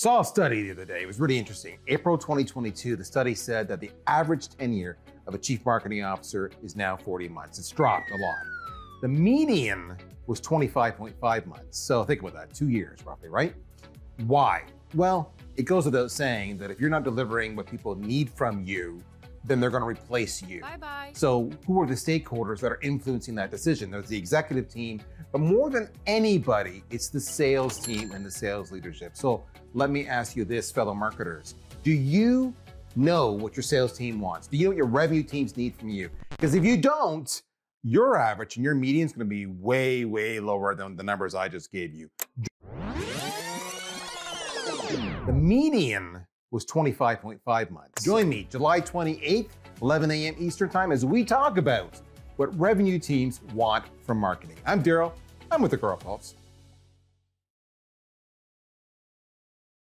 Saw a study the other day. It was really interesting. April 2022, the study said that the average tenure of a chief marketing officer is now 40 months. It's dropped a lot. The median was 25.5 months. So think about that, two years roughly, right? Why? Well, it goes without saying that if you're not delivering what people need from you, then they're going to replace you. Bye bye. So, who are the stakeholders that are influencing that decision? There's the executive team, but more than anybody, it's the sales team and the sales leadership. So, let me ask you this, fellow marketers. Do you know what your sales team wants? Do you know what your revenue teams need from you? Because if you don't, your average and your median is going to be way, way lower than the numbers I just gave you. The median was 25.5 months. Join me July 28th, 11 a.m. Eastern Time, as we talk about what revenue teams want from marketing. I'm Darryl. I'm with the Agorapulse.